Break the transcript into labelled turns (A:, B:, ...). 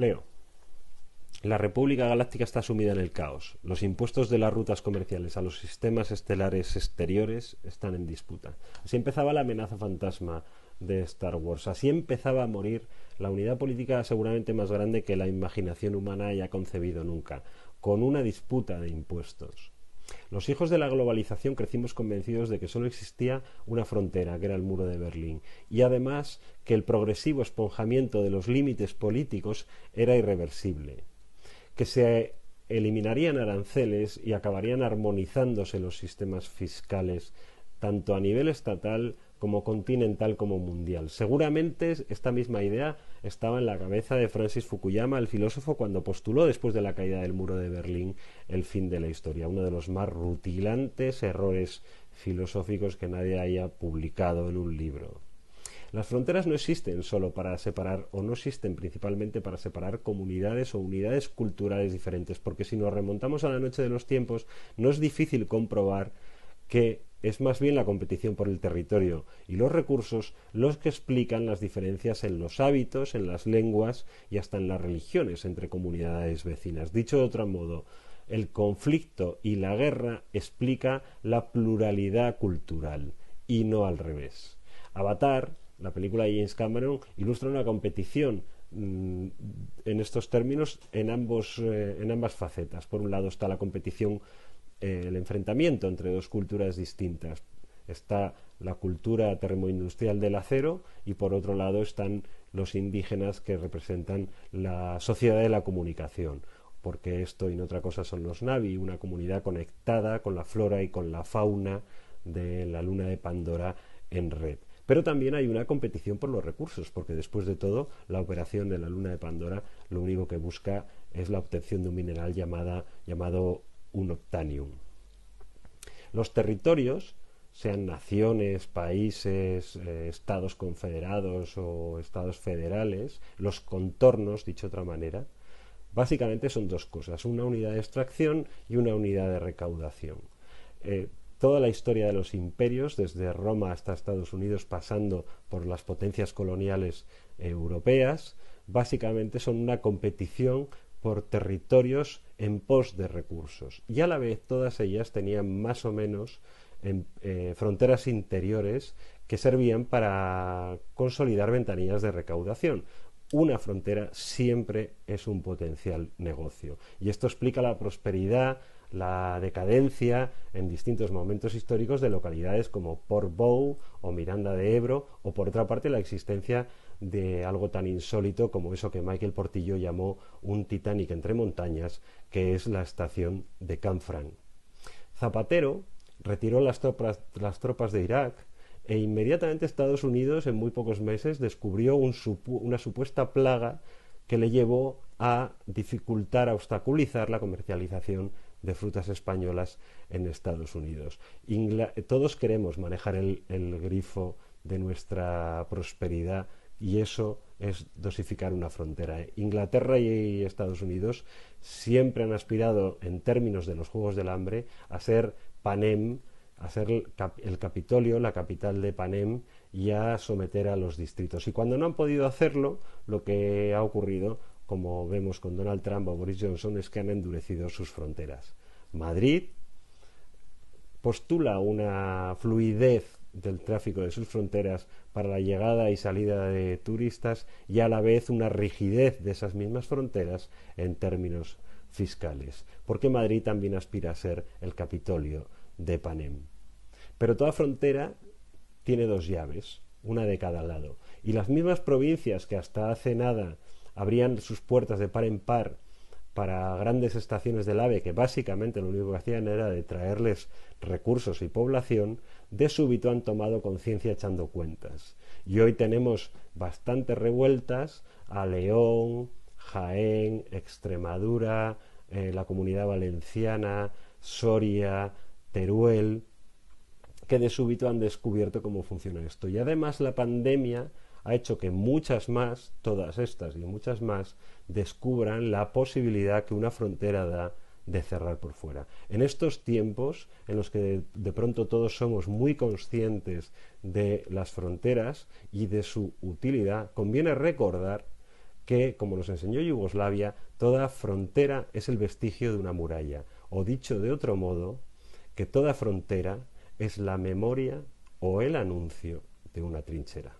A: Leo. La República Galáctica está sumida en el caos. Los impuestos de las rutas comerciales a los sistemas estelares exteriores están en disputa. Así empezaba la amenaza fantasma de Star Wars. Así empezaba a morir la unidad política seguramente más grande que la imaginación humana haya concebido nunca, con una disputa de impuestos. Los hijos de la globalización crecimos convencidos de que solo existía una frontera, que era el muro de Berlín, y además que el progresivo esponjamiento de los límites políticos era irreversible que se eliminarían aranceles y acabarían armonizándose los sistemas fiscales tanto a nivel estatal como continental como mundial. Seguramente esta misma idea estaba en la cabeza de Francis Fukuyama, el filósofo, cuando postuló después de la caída del muro de Berlín el fin de la historia, uno de los más rutilantes errores filosóficos que nadie haya publicado en un libro. Las fronteras no existen solo para separar, o no existen principalmente para separar comunidades o unidades culturales diferentes, porque si nos remontamos a la noche de los tiempos, no es difícil comprobar que es más bien la competición por el territorio y los recursos los que explican las diferencias en los hábitos, en las lenguas y hasta en las religiones entre comunidades vecinas. Dicho de otro modo, el conflicto y la guerra explica la pluralidad cultural y no al revés. Avatar la película de James Cameron ilustra una competición mm, en estos términos en, ambos, eh, en ambas facetas. Por un lado está la competición, eh, el enfrentamiento entre dos culturas distintas. Está la cultura termoindustrial del acero y por otro lado están los indígenas que representan la sociedad de la comunicación porque esto y no otra cosa son los Navi, una comunidad conectada con la flora y con la fauna de la luna de Pandora en red. Pero también hay una competición por los recursos, porque después de todo, la operación de la luna de Pandora lo único que busca es la obtención de un mineral llamada, llamado unobtanium. Los territorios, sean naciones, países, eh, estados confederados o estados federales, los contornos, dicho de otra manera, básicamente son dos cosas, una unidad de extracción y una unidad de recaudación. Eh, Toda la historia de los imperios, desde Roma hasta Estados Unidos, pasando por las potencias coloniales europeas, básicamente son una competición por territorios en pos de recursos. Y a la vez todas ellas tenían más o menos eh, fronteras interiores que servían para consolidar ventanillas de recaudación. Una frontera siempre es un potencial negocio. Y esto explica la prosperidad, la decadencia en distintos momentos históricos de localidades como Port Bow o Miranda de Ebro, o por otra parte la existencia de algo tan insólito como eso que Michael Portillo llamó un Titanic entre montañas, que es la estación de Canfranc. Zapatero retiró las tropas, las tropas de Irak e inmediatamente Estados Unidos en muy pocos meses descubrió una supuesta plaga que le llevó a dificultar, a obstaculizar la comercialización de frutas españolas en Estados Unidos. todos queremos manejar el, grifo de nuestra prosperidad y eso es dosificar una frontera. Inglaterra y Estados Unidos siempre han aspirado, en términos de los Juegos del Hambre, a ser Panem, a ser el Capitolio, la capital de Panem, y a someter a los distritos. Y cuando no han podido hacerlo, lo que ha ocurrido como vemos con Donald Trump o Boris Johnson, es que han endurecido sus fronteras. Madrid postula una fluidez del tráfico de sus fronteras para la llegada y salida de turistas y a la vez una rigidez de esas mismas fronteras en términos fiscales, porque Madrid también aspira a ser el Capitolio de Panem. Pero toda frontera tiene dos llaves, una de cada lado, y las mismas provincias que hasta hace nada abrían sus puertas de par en par para grandes estaciones del AVE que básicamente lo único que hacían era de traerles recursos y población, de súbito han tomado conciencia echando cuentas. Y hoy tenemos bastantes revueltas a León, Jaén, Extremadura, eh, la comunidad valenciana, Soria, Teruel, que de súbito han descubierto cómo funciona esto. Y además la pandemia ha hecho que muchas más, todas estas y muchas más, descubran la posibilidad que una frontera da de cerrar por fuera. En estos tiempos en los que de, pronto todos somos muy conscientes de las fronteras y de su utilidad, conviene recordar que, como nos enseñó Yugoslavia, toda frontera es el vestigio de una muralla, o dicho de otro modo, que toda frontera es la memoria o el anuncio de una trinchera.